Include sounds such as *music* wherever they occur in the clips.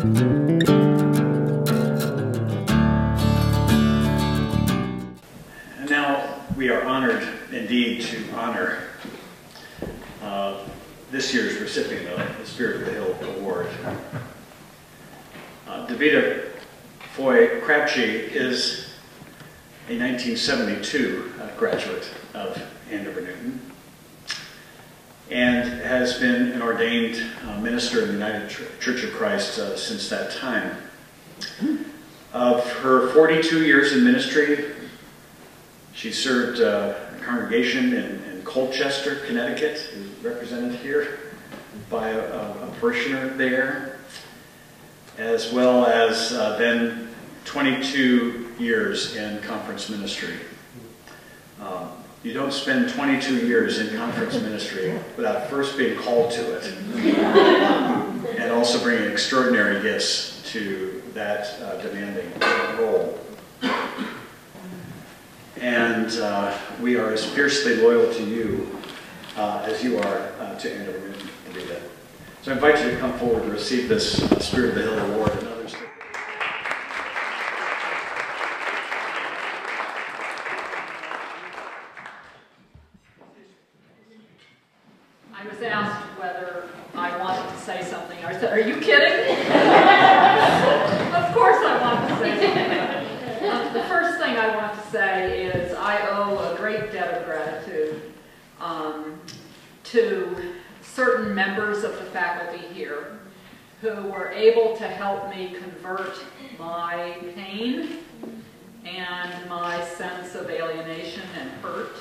And now we are honored indeed to honor uh, this year's recipient of the Spirit of the Hill Award. Uh, Davida Foy Crabtree is a 1972 uh, graduate of Andover Newton and has been an ordained uh, minister in the United Ch- Church of Christ uh, since that time. Of her 42 years in ministry, she served uh, a congregation in, in Colchester, Connecticut, represented here by a, a, a parishioner there, as well as uh, then 22 years in conference ministry. You don't spend 22 years in conference ministry without first being called to it, and also bringing extraordinary gifts to that uh, demanding role. And uh, we are as fiercely loyal to you uh, as you are uh, to Andover. So I invite you to come forward to receive this uh, Spirit of the Hill Award and others. I was asked whether I wanted to say something. I said, are you kidding? *laughs* of course I want to say something. Um, the first thing I want to say is I owe a great debt of gratitude um, to certain members of the faculty here who were able to help me convert my pain and my sense of alienation and hurt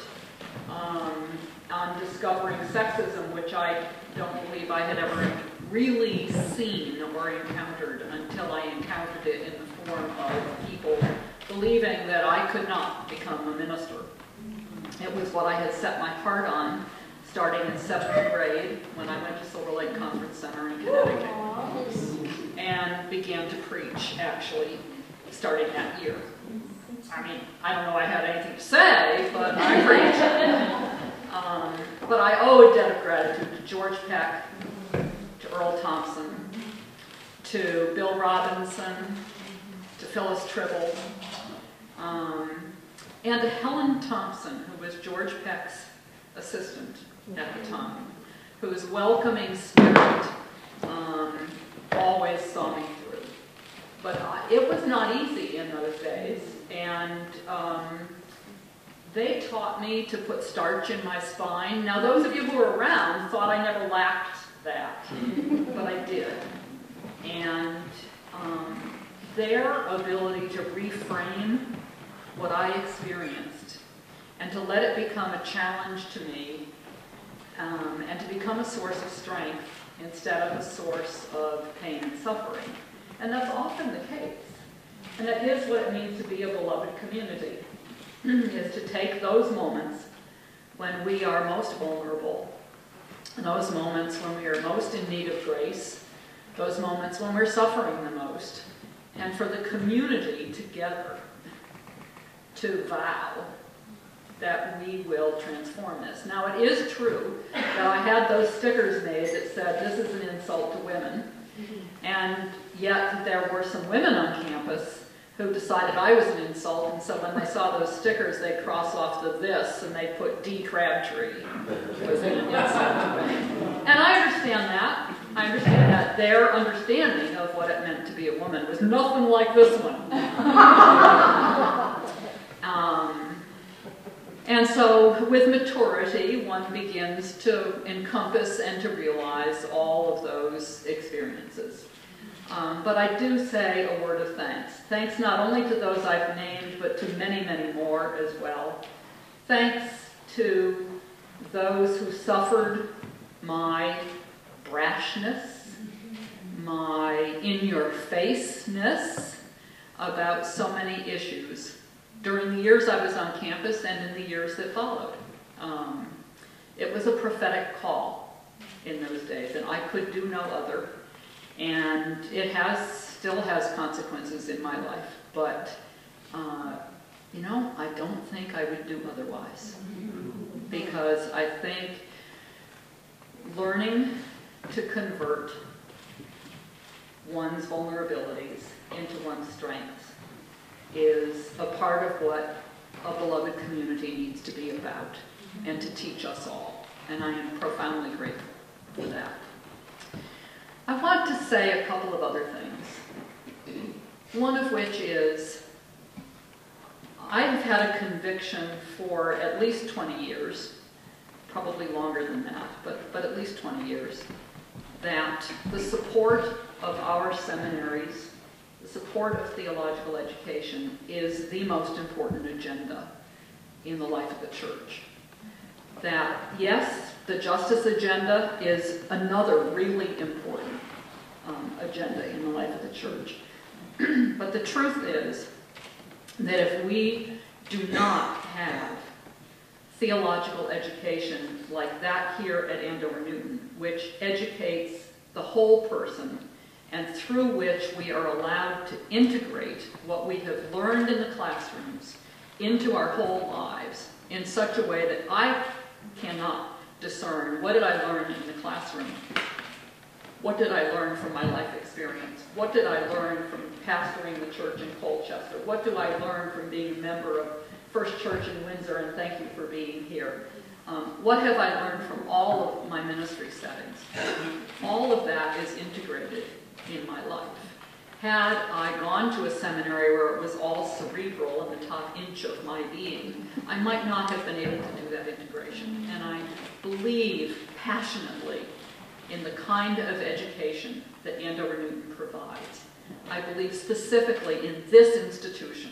um, on discovering sexism, which I don't believe I had ever really seen or encountered until I encountered it in the form of people believing that I could not become a minister. It was what I had set my heart on starting in seventh grade when I went to Silver Lake Conference Center in Connecticut and began to preach actually starting that year. I mean, I don't know I had anything to say, but I preached. Owe a debt of gratitude to George Peck, to Earl Thompson, to Bill Robinson, to Phyllis Trible, um, and to Helen Thompson, who was George Peck's assistant at the time, whose welcoming spirit um, always saw me through. But I, it was not easy in those days, and um, they taught me to put starch in my spine. Now, those of you who were around thought I never lacked that, *laughs* but I did. And um, their ability to reframe what I experienced and to let it become a challenge to me um, and to become a source of strength instead of a source of pain and suffering. And that's often the case. And that is what it means to be a beloved community, *clears throat* is to take those moments when we are most vulnerable, those moments when we are most in need of grace, those moments when we're suffering the most, and for the community together to vow that we will transform this. Now, it is true that I had those stickers made that said, this is an insult to women, mm-hmm. and yet there were some women on campus who decided I was an insult, and so when they saw those stickers, they cross off the this, and they put D. Crabtree was an insult. And I understand that. I understand that their understanding of what it meant to be a woman was nothing like this one. *laughs* um, and so, with maturity, one begins to encompass and to realize all of those experiences. Um, but I do say a word of thanks. Thanks not only to those I've named, but to many, many more as well. Thanks to those who suffered my brashness, my in your faceness about so many issues during the years I was on campus and in the years that followed. Um, it was a prophetic call in those days, and I could do no other. And it has, still has consequences in my life, but uh, you know, I don't think I would do otherwise. Because I think learning to convert one's vulnerabilities into one's strengths is a part of what a beloved community needs to be about and to teach us all. And I am profoundly grateful for that. I want to say a couple of other things. One of which is I've had a conviction for at least 20 years, probably longer than that, but, but at least 20 years, that the support of our seminaries, the support of theological education is the most important agenda in the life of the church. That, yes, the justice agenda is another really important agenda in the life of the church. *clears throat* but the truth is that if we do not have theological education like that here at Andover Newton, which educates the whole person and through which we are allowed to integrate what we have learned in the classrooms into our whole lives in such a way that I cannot discern what did I learn in the classroom what did I learn from my life experience? What did I learn from pastoring the church in Colchester? What do I learn from being a member of First Church in Windsor? And thank you for being here. Um, what have I learned from all of my ministry settings? All of that is integrated in my life. Had I gone to a seminary where it was all cerebral and the top inch of my being, I might not have been able to do that integration. And I believe passionately in the kind of education that Andover Newton provides. I believe specifically in this institution.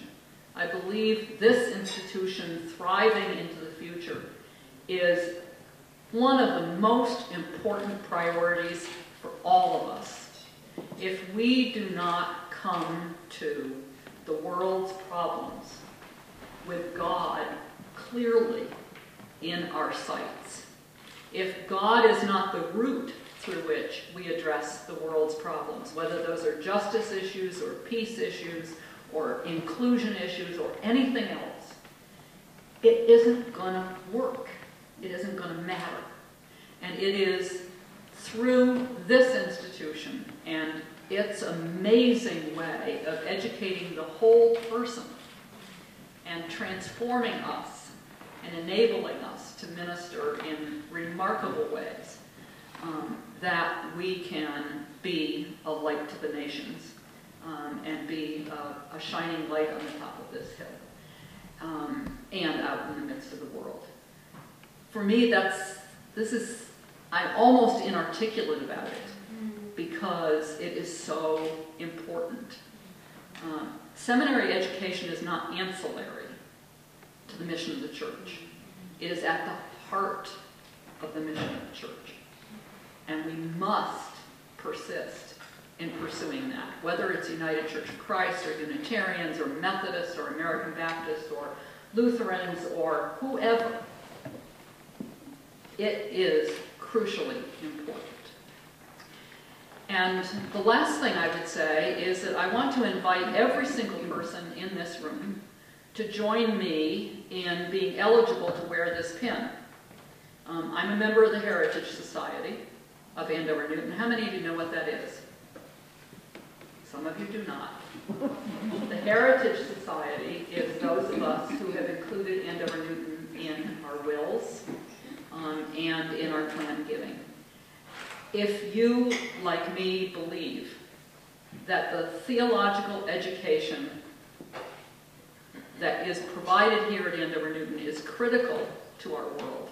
I believe this institution thriving into the future is one of the most important priorities for all of us. If we do not come to the world's problems with God clearly in our sights, if God is not the root through which we address the world's problems, whether those are justice issues or peace issues or inclusion issues or anything else. It isn't going to work. It isn't going to matter. And it is through this institution and its amazing way of educating the whole person and transforming us and enabling us to minister in remarkable ways um, that we can be a light to the nations um, and be a, a, shining light on the top of this hill um, and out in the midst of the world. For me, that's this is I'm almost inarticulate about it because it is so important. Um, seminary education is not ancillary to the mission of the church. It is at the heart of the mission of the church. And we must persist in pursuing that, whether it's United Church of Christ or Unitarians or Methodists or American Baptists or Lutherans or whoever. It is crucially important. And the last thing I would say is that I want to invite every single person in this room to join me in being eligible to wear this pin. Um, I'm a member of the Heritage Society of Andover Newton. How many of you know what that is? Some of you do not. *laughs* The Heritage Society is those of us who have included Andover Newton in our wills um, and in our plan giving. If you, like me, believe that the theological education that is provided here at Andover Newton is critical to our world,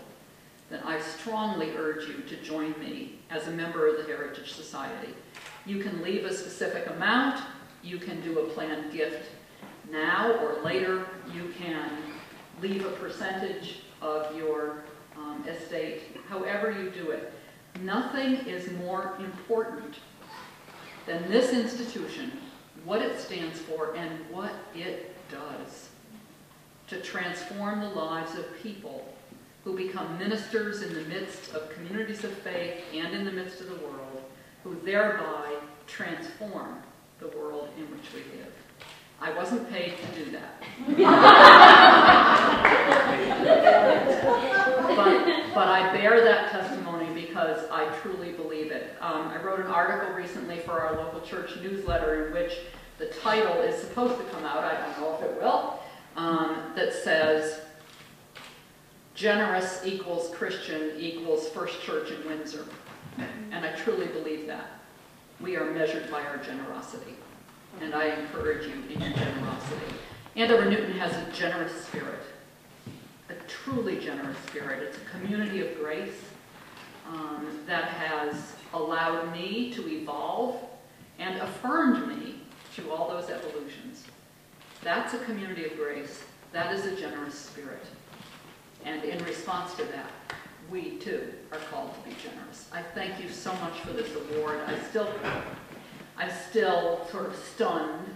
then I strongly urge you to join me as a member of the Heritage Society. You can leave a specific amount, you can do a planned gift now or later, you can leave a percentage of your um, estate, however you do it. Nothing is more important than this institution, what it stands for, and what it does to transform the lives of people who become ministers in the midst of communities of faith and in the midst of the world, who thereby transform the world in which we live. I wasn't paid to do that. *laughs* but, but I bear that testimony because I truly believe it. Um, I wrote an article recently for our local church newsletter in which the title is supposed to come out, I don't know if it will, um, that says, generous equals Christian equals First Church in Windsor. And I truly believe that. We are measured by our generosity. And I encourage you in your generosity. Andover Newton has a generous spirit, a truly generous spirit. It's a community of grace um, that has allowed me to evolve and affirmed me through all those evolutions. That's a community of grace. That is a generous spirit. And in response to that, we too are called to be generous. I thank you so much for this award. I still, I'm still sort of stunned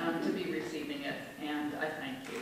um, to be receiving it, and I thank you.